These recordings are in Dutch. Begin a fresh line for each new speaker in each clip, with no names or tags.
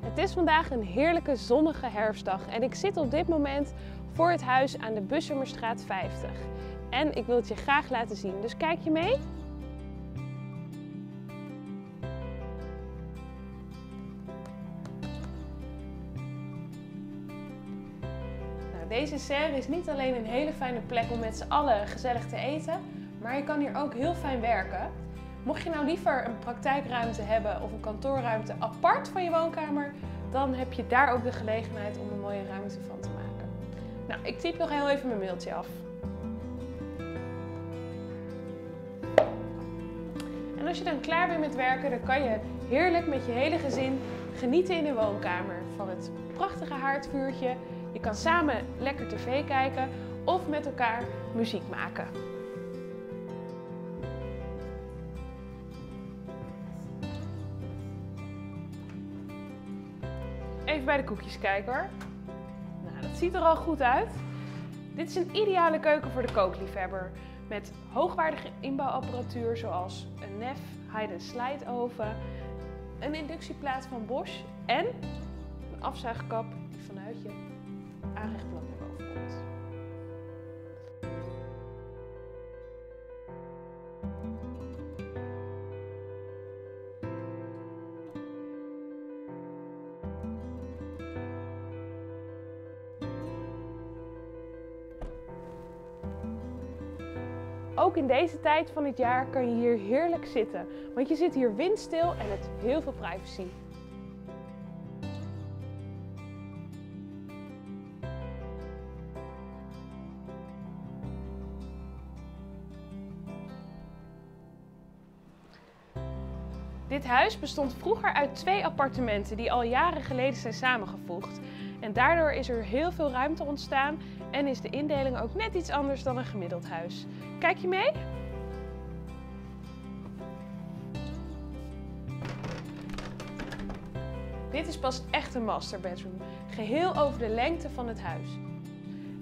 Het is vandaag een heerlijke zonnige herfstdag en ik zit op dit moment voor het huis aan de Bussumerstraat 50. En ik wil het je graag laten zien, dus kijk je mee? Nou, deze serre is niet alleen een hele fijne plek om met z'n allen gezellig te eten, maar je kan hier ook heel fijn werken. Mocht je nou liever een praktijkruimte hebben of een kantoorruimte apart van je woonkamer, dan heb je daar ook de gelegenheid om een mooie ruimte van te maken. Nou, ik typ nog heel even mijn mailtje af. En als je dan klaar bent met werken, dan kan je heerlijk met je hele gezin genieten in de woonkamer van het prachtige haardvuurtje. Je kan samen lekker tv kijken of met elkaar muziek maken. Even bij de koekjes kijken hoor. Nou, dat ziet er al goed uit. Dit is een ideale keuken voor de kookliefhebber. Met hoogwaardige inbouwapparatuur zoals een nef, hide slide oven, een inductieplaat van Bosch en een afzuigkap die vanuit je aanrechtblad naar boven komt. Ook in deze tijd van het jaar kan je hier heerlijk zitten, want je zit hier windstil en met heel veel privacy. Dit huis bestond vroeger uit twee appartementen die al jaren geleden zijn samengevoegd. En daardoor is er heel veel ruimte ontstaan en is de indeling ook net iets anders dan een gemiddeld huis. Kijk je mee? Dit is pas echt een master bedroom, geheel over de lengte van het huis.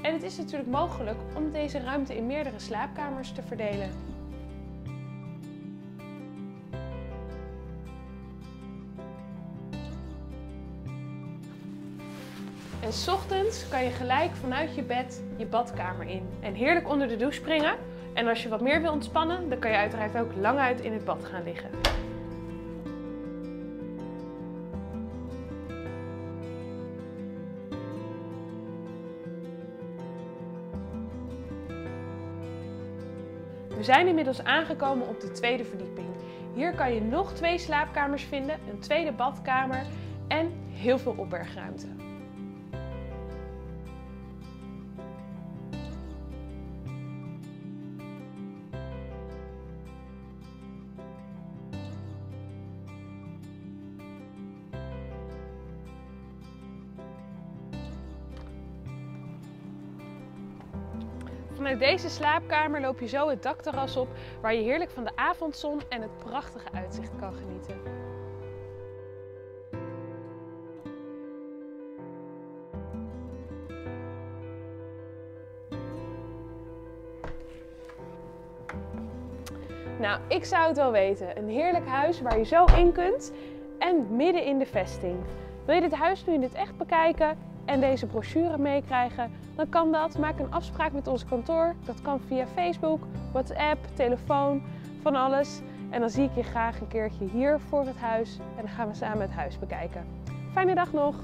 En het is natuurlijk mogelijk om deze ruimte in meerdere slaapkamers te verdelen. En s ochtends kan je gelijk vanuit je bed je badkamer in en heerlijk onder de douche springen. En als je wat meer wil ontspannen, dan kan je uiteraard ook lang uit in het bad gaan liggen. We zijn inmiddels aangekomen op de tweede verdieping. Hier kan je nog twee slaapkamers vinden, een tweede badkamer en heel veel opbergruimte. Vanuit deze slaapkamer loop je zo het dakterras op, waar je heerlijk van de avondzon en het prachtige uitzicht kan genieten. Nou, ik zou het wel weten. Een heerlijk huis waar je zo in kunt en midden in de vesting. Wil je dit huis nu in het echt bekijken? En deze brochure meekrijgen, dan kan dat. Maak een afspraak met ons kantoor. Dat kan via Facebook, WhatsApp, telefoon, van alles. En dan zie ik je graag een keertje hier voor het huis en dan gaan we samen het huis bekijken. Fijne dag nog!